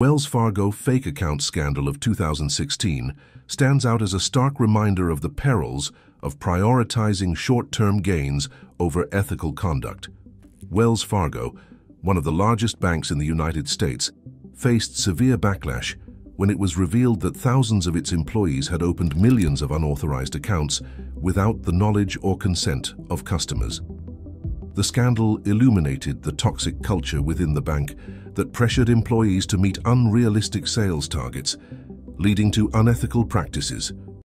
Wells Fargo fake account scandal of 2016 stands out as a stark reminder of the perils of prioritizing short-term gains over ethical conduct. Wells Fargo, one of the largest banks in the United States, faced severe backlash when it was revealed that thousands of its employees had opened millions of unauthorized accounts without the knowledge or consent of customers. The scandal illuminated the toxic culture within the bank that pressured employees to meet unrealistic sales targets, leading to unethical practices